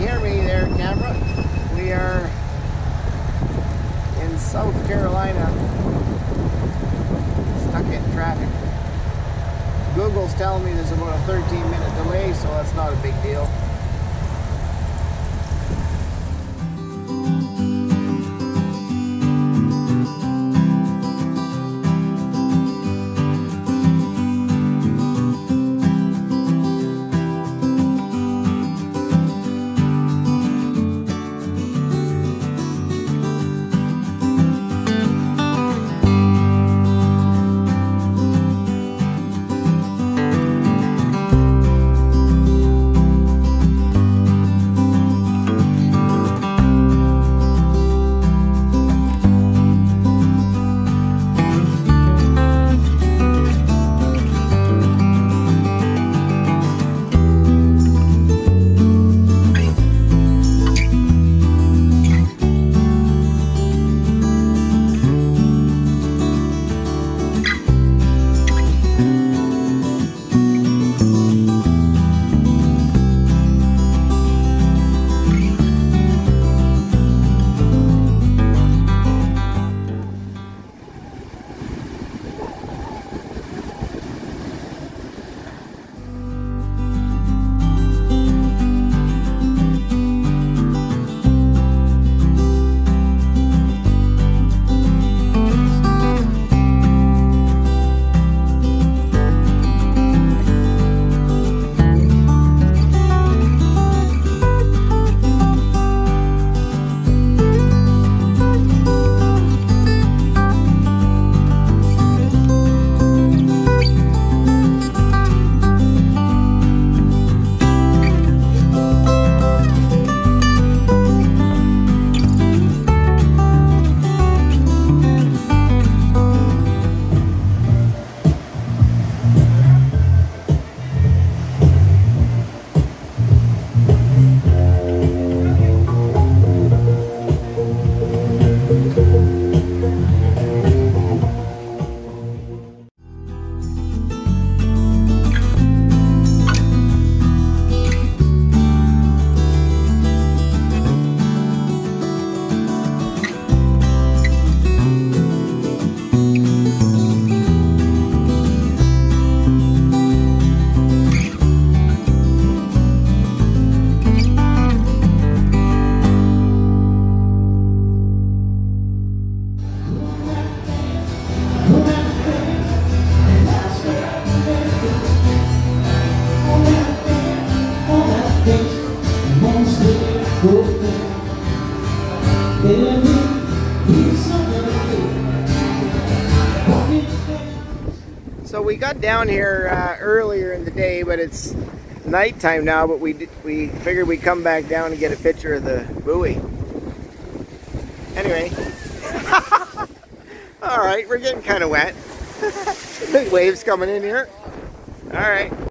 hear me there, camera? We are in South Carolina, stuck in traffic. Google's telling me there's about a 13 minute delay, so that's not a big deal. So we got down here uh, earlier in the day, but it's nighttime now. But we we figured we'd come back down and get a picture of the buoy. Anyway, all right, we're getting kind of wet. Big waves coming in here. All right.